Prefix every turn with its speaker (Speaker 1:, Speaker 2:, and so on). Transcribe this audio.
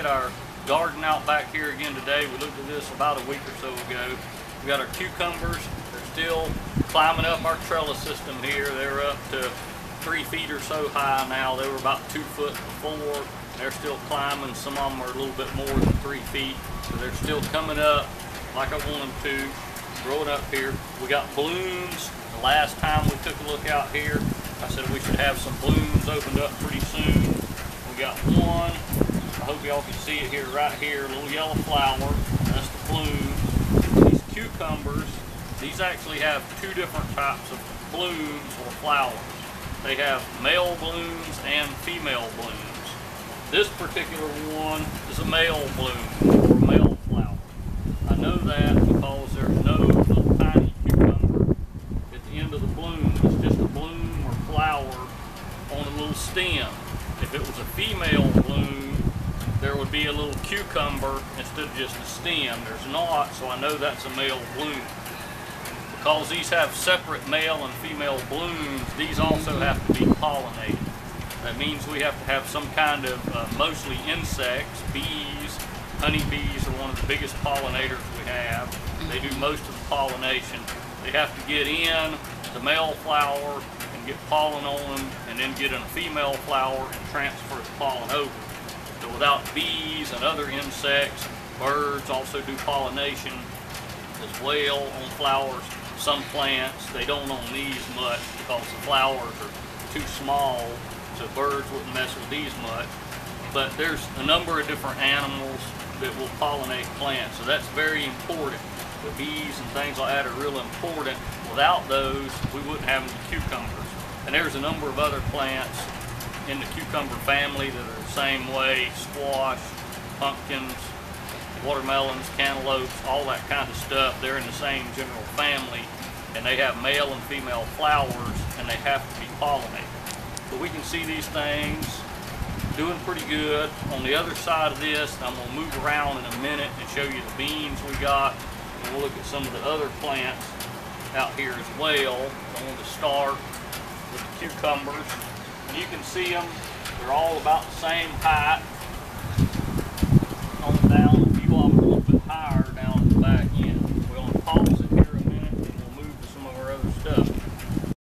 Speaker 1: at our garden out back here again today. We looked at this about a week or so ago. We got our cucumbers. They're still climbing up our trellis system here. They're up to three feet or so high now. They were about two foot before. They're still climbing. Some of them are a little bit more than three feet. So they're still coming up like I want them to, growing up here. We got blooms. The last time we took a look out here, I said we should have some blooms opened up pretty soon. We got one. Hope y'all can see it here, right here, little yellow flower. That's the bloom. These cucumbers, these actually have two different types of blooms or flowers. They have male blooms and female blooms. This particular one is a male bloom or male flower. I know that because there's no little tiny cucumber at the end of the bloom. It's just a bloom or flower on a little stem. If it was a female be a little cucumber instead of just a stem. There's not, so I know that's a male bloom. Because these have separate male and female blooms, these also have to be pollinated. That means we have to have some kind of uh, mostly insects, bees, honeybees are one of the biggest pollinators we have. They do most of the pollination. They have to get in the male flower and get pollen on them and then get in a female flower and transfer the pollen over. Without bees and other insects, birds also do pollination as well on flowers. Some plants, they don't on these much because the flowers are too small, so birds wouldn't mess with these much. But there's a number of different animals that will pollinate plants, so that's very important. The bees and things like that are real important. Without those, we wouldn't have any cucumbers. And there's a number of other plants in the cucumber family that are the same way, squash, pumpkins, watermelons, cantaloupes, all that kind of stuff. They're in the same general family and they have male and female flowers and they have to be pollinated. But we can see these things doing pretty good. On the other side of this, I'm gonna move around in a minute and show you the beans we got. And we'll look at some of the other plants out here as well. I want to start with the cucumbers. You can see them, they're all about the same height